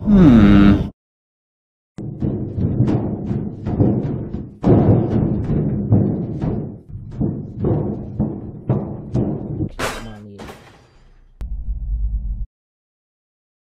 hmm.